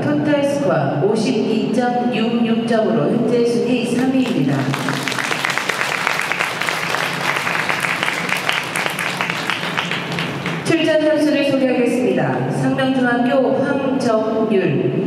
토탈 스코어 52.66점으로 현재 순위 3위입니다. 출전 선수를 소개하겠습니다. 상명중학교 황정율,